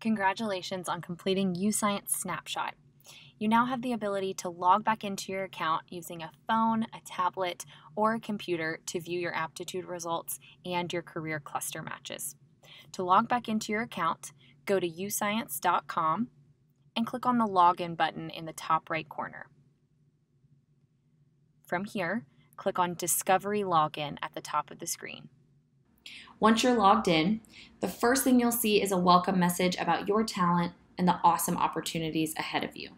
Congratulations on completing YouScience Snapshot. You now have the ability to log back into your account using a phone, a tablet, or a computer to view your aptitude results and your career cluster matches. To log back into your account, go to youscience.com and click on the Login button in the top right corner. From here, click on Discovery Login at the top of the screen. Once you're logged in, the first thing you'll see is a welcome message about your talent and the awesome opportunities ahead of you.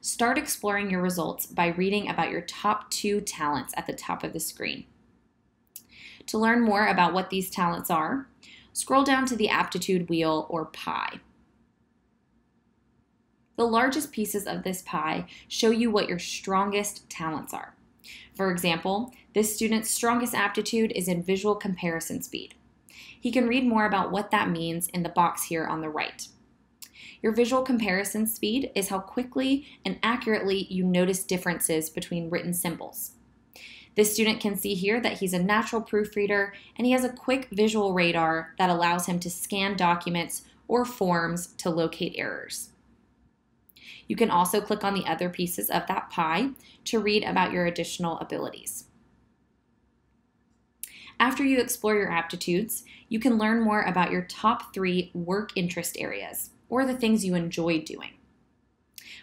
Start exploring your results by reading about your top two talents at the top of the screen. To learn more about what these talents are, scroll down to the aptitude wheel or pie. The largest pieces of this pie show you what your strongest talents are. For example, this student's strongest aptitude is in visual comparison speed. He can read more about what that means in the box here on the right. Your visual comparison speed is how quickly and accurately you notice differences between written symbols. This student can see here that he's a natural proofreader and he has a quick visual radar that allows him to scan documents or forms to locate errors. You can also click on the other pieces of that pie to read about your additional abilities. After you explore your aptitudes, you can learn more about your top three work interest areas or the things you enjoy doing.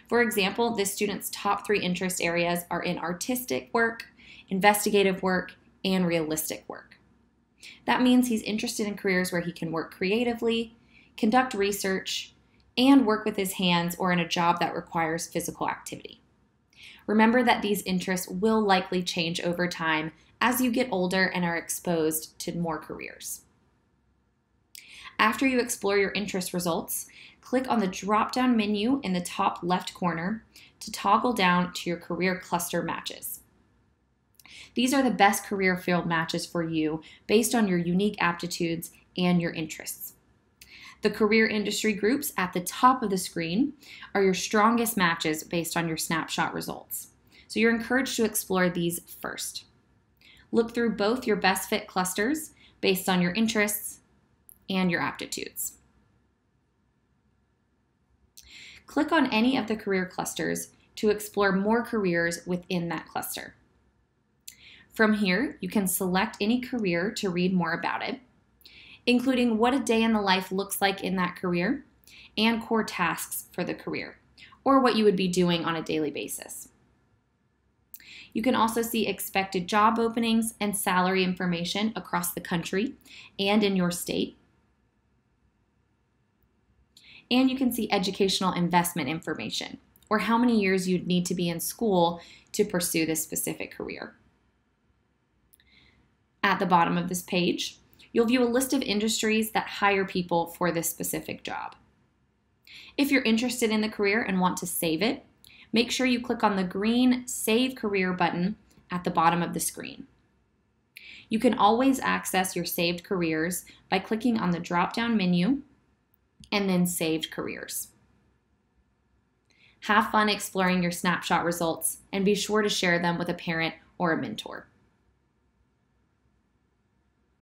For example, this student's top three interest areas are in artistic work, investigative work, and realistic work. That means he's interested in careers where he can work creatively, conduct research, and work with his hands or in a job that requires physical activity. Remember that these interests will likely change over time as you get older and are exposed to more careers. After you explore your interest results, click on the drop down menu in the top left corner to toggle down to your career cluster matches. These are the best career field matches for you based on your unique aptitudes and your interests. The career industry groups at the top of the screen are your strongest matches based on your snapshot results. So you're encouraged to explore these first. Look through both your best fit clusters based on your interests and your aptitudes. Click on any of the career clusters to explore more careers within that cluster. From here, you can select any career to read more about it, including what a day in the life looks like in that career and core tasks for the career, or what you would be doing on a daily basis. You can also see expected job openings and salary information across the country and in your state. And you can see educational investment information, or how many years you'd need to be in school to pursue this specific career. At the bottom of this page, you'll view a list of industries that hire people for this specific job. If you're interested in the career and want to save it, make sure you click on the green Save Career button at the bottom of the screen. You can always access your saved careers by clicking on the drop down menu and then Saved Careers. Have fun exploring your snapshot results and be sure to share them with a parent or a mentor.